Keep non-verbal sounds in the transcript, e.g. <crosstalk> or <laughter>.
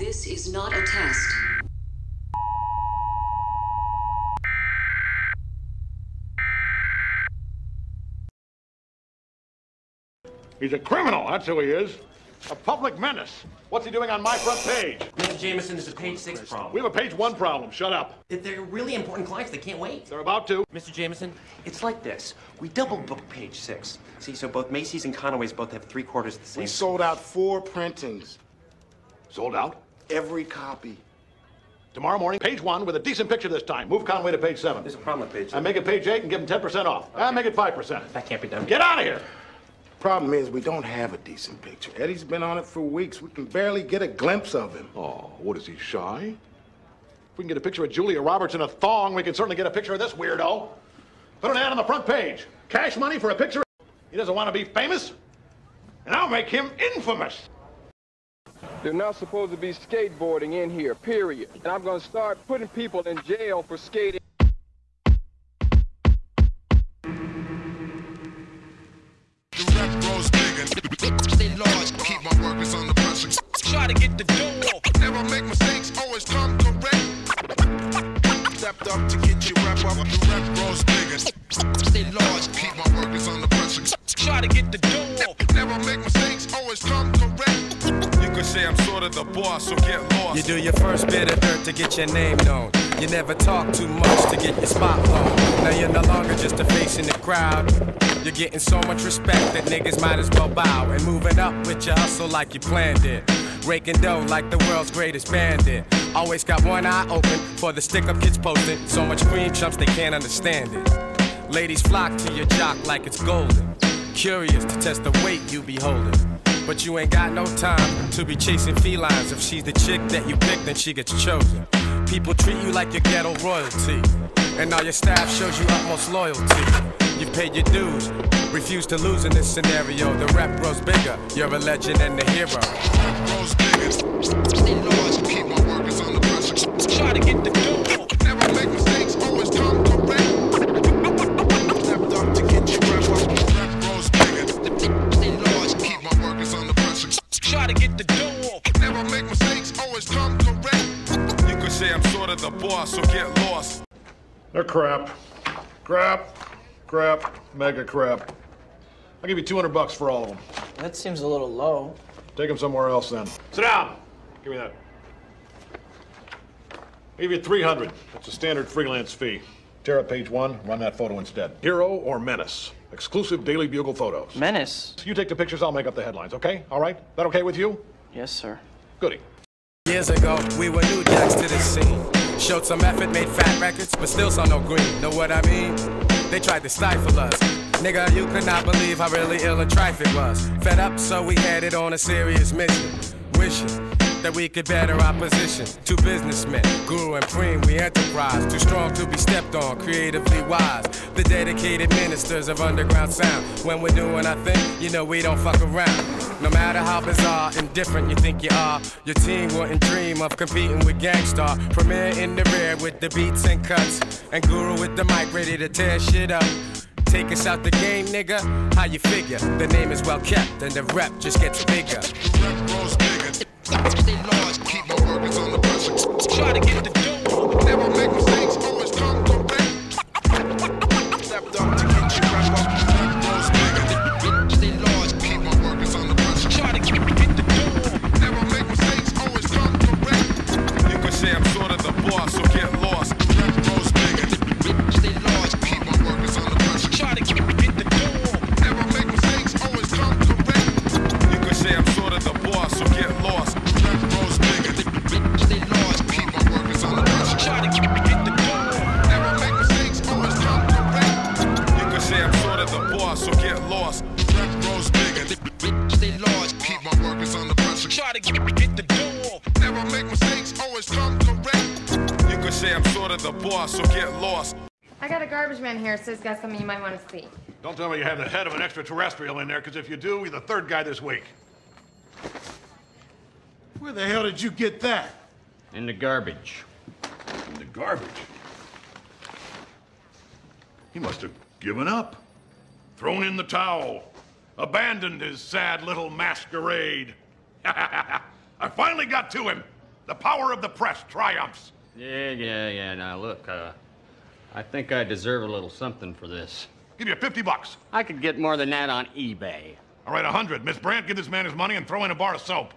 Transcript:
This is not a test. He's a criminal, that's who he is. A public menace. What's he doing on my front page? Mr. Jameson, there's a page six problem. We have a page one problem. Shut up. If They're really important clients. They can't wait. They're about to. Mr. Jameson, it's like this. We double book page six. See, so both Macy's and Conway's both have three quarters of the same. We sold out four printings, Sold out. Every copy. Tomorrow morning, page one with a decent picture this time. Move Conway to page seven. There's a problem with page I make it page eight and give him 10% off. And make it 5%. That can't be done. Get out of here. Problem is, we don't have a decent picture. Eddie's been on it for weeks. We can barely get a glimpse of him. Oh, what is he, shy? If we can get a picture of Julia Roberts in a thong, we can certainly get a picture of this weirdo. Put an ad on the front page. Cash money for a picture. He doesn't want to be famous. And I'll make him infamous. They're not supposed to be skateboarding in here, period. And I'm gonna start putting people in jail for skating. The rep grows bigger. Stay large. Keep my workers under pressure. Try to get the door. Never make mistakes. Always come correct. Stepped up to get your rep up. The rep grows bigger. Stay large. Keep my workers under pressure. Try to get the door. Never make mistakes. Always come correct. Say I'm sort of the boss, so get lost. You do your first bit of dirt to get your name known. You never talk too much to get your spot blown. Now you're no longer just a face in the crowd. You're getting so much respect that niggas might as well bow. And moving up with your hustle like you planned it. Raking dough like the world's greatest bandit. Always got one eye open for the stick up kids posting. So much cream chumps they can't understand it. Ladies flock to your jock like it's golden. Curious to test the weight you be holding. But you ain't got no time to be chasing felines. If she's the chick that you pick, then she gets chosen. People treat you like your ghetto royalty. And all your staff shows you utmost loyalty. You've paid your dues, refuse to lose in this scenario. The rep grows bigger, you're a legend and a hero. Grows bigger. Stay large. Keep my workers pressure. Try to get the. Mistakes. Always come correct. You could say I'm sort of the boss, so get lost. They're crap. Crap. Crap. Mega crap. I'll give you 200 bucks for all of them. That seems a little low. Take them somewhere else then. Sit down. Give me that. I'll give you 300. That's a standard freelance fee. Tear up page one, run that photo instead. Hero or menace? Exclusive Daily Bugle photos. Menace. You take the pictures, I'll make up the headlines, okay? All right? That okay with you? Yes, sir. Goody. Years ago, we were new jacks to the scene. Showed some effort, made fat records, but still saw no green. Know what I mean? They tried to stifle us. Nigga, you could not believe how really ill and trife was. Fed up, so we headed on a serious mission. Wishing that we could better our position. Two businessmen, Guru and Preem, we enterprise. Too strong to be stepped on, creatively wise. The dedicated ministers of underground sound. When we're doing our thing, you know we don't fuck around. No matter how bizarre and different you think you are, your team wouldn't dream of competing with Gang Starr. Premier in the rear with the beats and cuts, and Guru with the mic ready to tear shit up. Take us out the game, nigga. How you figure? The name is well kept, and the rep just gets bigger. Keep my workers get the door. Never make mistakes. Always come correct. Stepped up to get your rep up. Rep grows bigger. Stay large. Keep my workers under pressure. Try to get, the door. Never make mistakes. Always come correct. You could say I'm sort of the boss, Always come correct. You could say I'm sort of the boss, so get lost. I got a garbage man here, so he's got something you might want to see. Don't tell me you have the head of an extraterrestrial in there, because if you do, you're the third guy this week. Where the hell did you get that? In the garbage. In the garbage. He must have given up, thrown in the towel, abandoned his sad little masquerade. <laughs> I finally got to him. The power of the press triumphs. Yeah, yeah, yeah. Now look, uh, I think I deserve a little something for this. Give you 50 bucks. I could get more than that on eBay. All right, 100. Miss Brant, give this man his money and throw in a bar of soap.